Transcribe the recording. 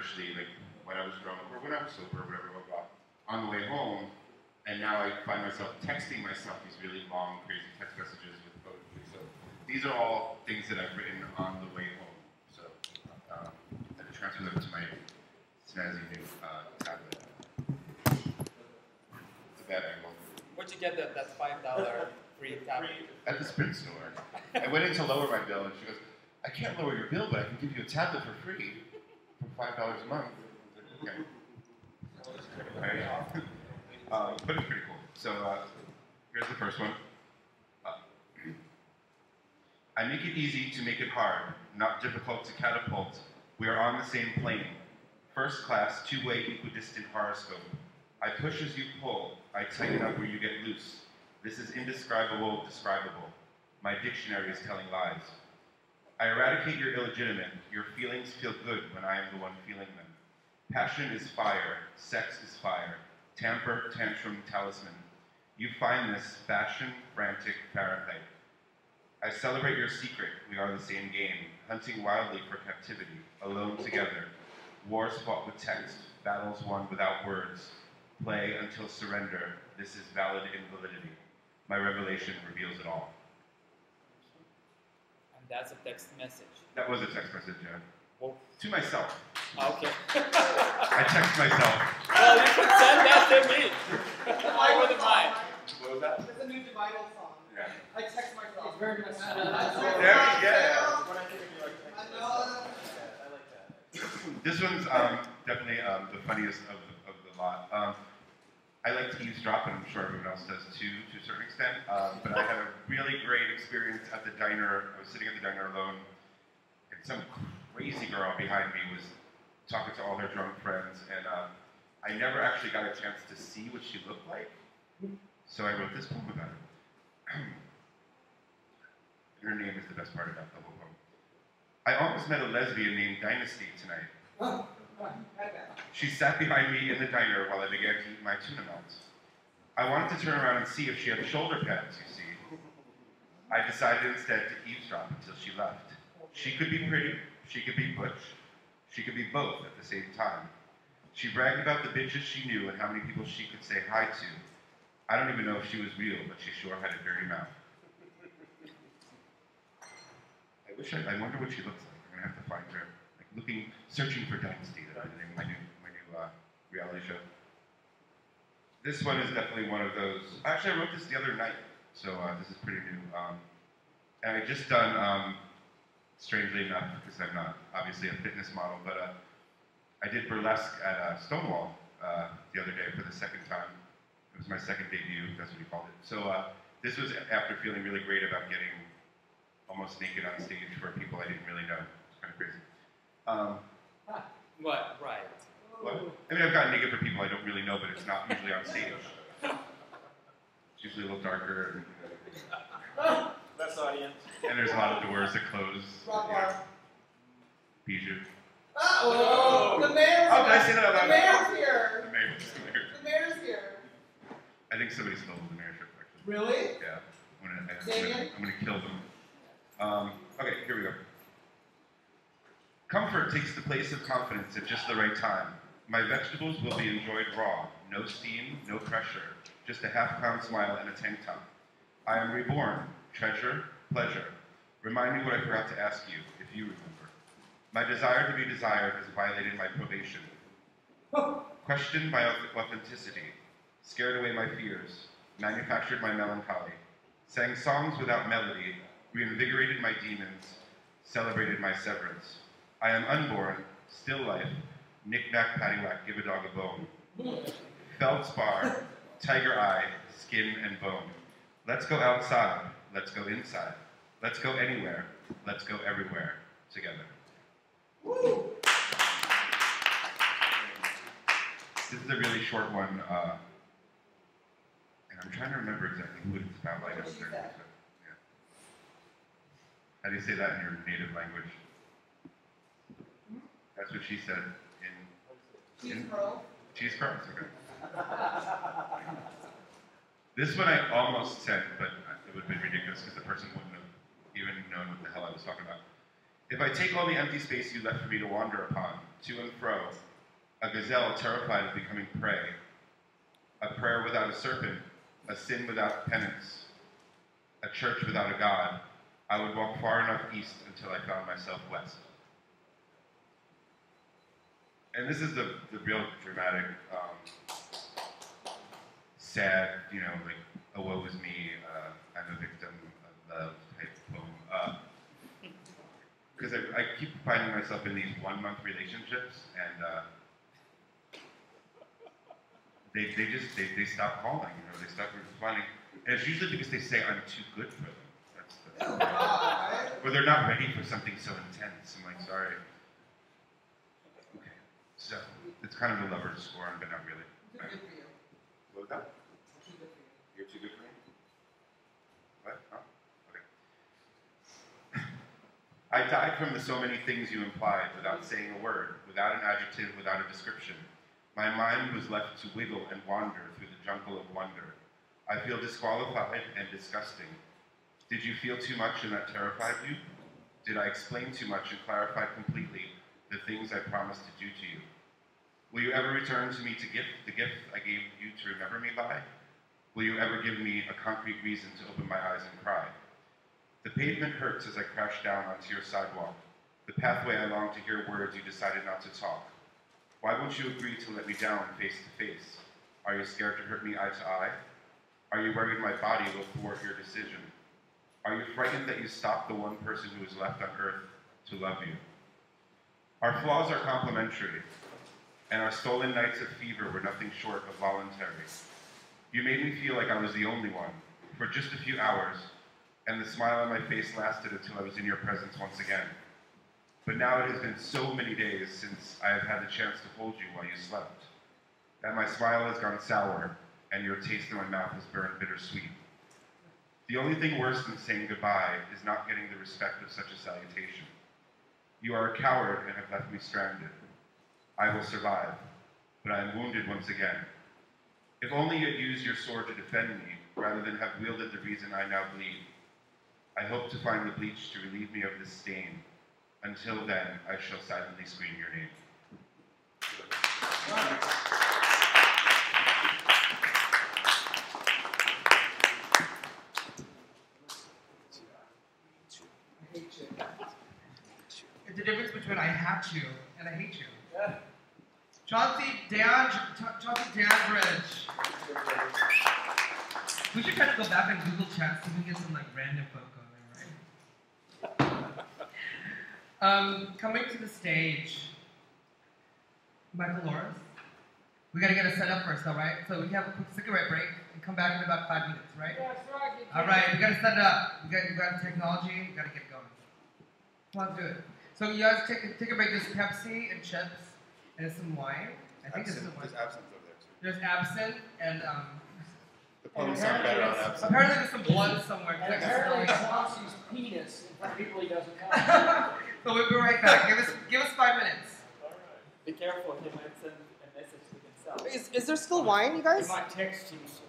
feverishly, like when I was drunk or when I was sober, whatever, blah, blah, on the way home. And now I find myself texting myself these really long, crazy text messages with poetry. So these are all things that I've written on the way home. So um, I had to transfer them to my snazzy new uh, tablet. It's a bad angle. Where'd you get that? That's five dollar free tablet. At the Sprint store. I went in to lower my bill, and she goes, I can't lower your bill, but I can give you a tablet for free five dollars a month. Okay. Um, but it's pretty cool. So uh, here's the first one. Uh, I make it easy to make it hard, not difficult to catapult. We are on the same plane. First class, two-way equidistant horoscope. I push as you pull. I tighten up where you get loose. This is indescribable, describable. My dictionary is telling lies. I eradicate your illegitimate. Your feelings feel good when I am the one feeling them. Passion is fire. Sex is fire. Tamper, tantrum, talisman. You find this fashion, frantic Fahrenheit. I celebrate your secret. We are the same game, hunting wildly for captivity, alone together. Wars fought with text, battles won without words. Play until surrender. This is valid invalidity. My revelation reveals it all. And that's a text message. That was a text message, yeah. Well, To myself. okay. I text myself. well, you could send that to me. I wouldn't mind. What was that? It's a new Dividal song. Yeah. I text myself. It's very much. There, yeah. When I think of you, like, I know. I like that. This one's um, definitely um, the funniest of the, of the lot. Um, I like to eavesdrop, and I'm sure everyone else does too, to a certain extent. Um, but I had a really great experience at the diner. I was sitting at the diner alone, and some crazy girl behind me was talking to all her drunk friends, and um, I never actually got a chance to see what she looked like. So I wrote this poem about her. her name is the best part about the whole poem. I almost met a lesbian named Dynasty tonight. She sat behind me in the diner while I began to eat my tuna melts. I wanted to turn around and see if she had shoulder pads, you see. I decided instead to eavesdrop until she left. She could be pretty, she could be butch, she could be both at the same time. She bragged about the bitches she knew and how many people she could say hi to. I don't even know if she was real, but she sure had a dirty mouth. I wish I, I wonder what she looks like. I'm gonna have to find her. Like looking, searching for Dynasty. That'll be the name of my new, my new uh, reality show. This one is definitely one of those. Actually, I wrote this the other night, so uh, this is pretty new. Um, and I just done, um, strangely enough, because I'm not obviously a fitness model, but uh, I did burlesque at uh, Stonewall uh, the other day for the second time. It was my second debut. That's what we called it. So uh, this was after feeling really great about getting almost naked on stage for people I didn't really know. It's kind of crazy. Um, What? Right. well, I mean, I've gotten naked for people I don't really know, but it's not usually on stage. It's usually a little darker, and, Best audience. and there's a lot of doors that close. Rock Yeah. bar. Bijou. Uh-oh. The mayor's Oh, did I say that out The mayor's here. The mayor- the mayor. The mayor's here. I think somebody stole the mayorship, actually. Really? Yeah. I'm gonna, I'm gonna, I'm gonna kill them. Um, okay, here we go. Comfort takes the place of confidence at just the right time. My vegetables will be enjoyed raw, no steam, no pressure, just a half pound smile and a tank top. I am reborn, treasure, pleasure. Remind me what I forgot to ask you, if you remember. My desire to be desired has violated my probation. Questioned my authenticity, scared away my fears, manufactured my melancholy, sang songs without melody, reinvigorated my demons, celebrated my severance. I am unborn, still life, knick-knack, paddywhack, give a dog a bone. Feldspar, tiger eye, skin and bone. Let's go outside, let's go inside, let's go anywhere, let's go everywhere, together. This is a really short one, uh, and I'm trying to remember exactly who it's about. I What know she certain said. things, but, yeah. How do you say that in your native language? That's what she said in Cheese curl. cheese curls. Okay. This one I almost sent, but it would have been ridiculous because the person wouldn't have even known what the hell I was talking about. If I take all the empty space you left for me to wander upon, to and fro, a gazelle terrified of becoming prey, a prayer without a serpent, a sin without penance, a church without a God, I would walk far enough east until I found myself west. And this is the, the real dramatic, um, sad, you know, like, a woe is me, uh, I'm a victim of love type poem. Because I, I keep finding myself in these one month relationships, and uh, they, they just they, they stop calling, you know, they stop responding. And it's usually because they say I'm too good for them. That's the, Oh, or they're not ready for something so intense. I'm like, sorry. Okay, so it's kind of a lover's scorn, but not really. Too good for you. What was that? Too good for you. You're too good for me? What? Oh, okay. I died from the so many things you implied without saying a word, without an adjective, without a description. My mind was left to wiggle and wander through the jungle of wonder. I feel disqualified and disgusting. Did you feel too much and that terrified you? Did I explain too much and clarify completely the things I promised to do to you? Will you ever return to me to gift the gift I gave you to remember me by? Will you ever give me a concrete reason to open my eyes and cry? The pavement hurts as I crash down onto your sidewalk. The pathway I long to hear words you decided not to talk. Why won't you agree to let me down face to face? Are you scared to hurt me eye to eye? Are you worried my body will thwart your decision? Are you frightened that you stopped the one person who is left on earth to love you? Our flaws are complementary, and our stolen nights of fever were nothing short of voluntary. You made me feel like I was the only one for just a few hours, and the smile on my face lasted until I was in your presence once again. But now it has been so many days since I have had the chance to hold you while you slept, that my smile has gone sour, and your taste in my mouth has burned bittersweet. The only thing worse than saying goodbye is not getting the respect of such a salutation. You are a coward and have left me stranded. I will survive, but I am wounded once again. If only you had used your sword to defend me, rather than have wielded the reason I now bleed. I hope to find the bleach to relieve me of this stain. Until then, I shall silently scream your name. I hate you. It's the difference between I have you and I hate you. Yeah. Chauncey Dan Chauncey Dandridge. We should kind of go back and Google Chat so we can get some like random folk going, right? um, coming to the stage, Michael Loris. We gotta get it set up first, all right? So we have a quick cigarette break and come back in about five minutes, right? That's right. you All we gotta set it up. We got, we got technology. We gotta get going. Come on, do it. So you guys take a, take a break. There's Pepsi and chips and some wine. I think there's some wine. absinthe over there too. There's absinthe and um. The poems sound better on absinthe. Apparently there's some blood somewhere. And Check this apparently out. Chauncey's penis in front of people he doesn't know. so we'll be right back. Give us give us five minutes. All right. Be careful, he might send a message to himself. Is, is there still wine, you He guys? might text himself.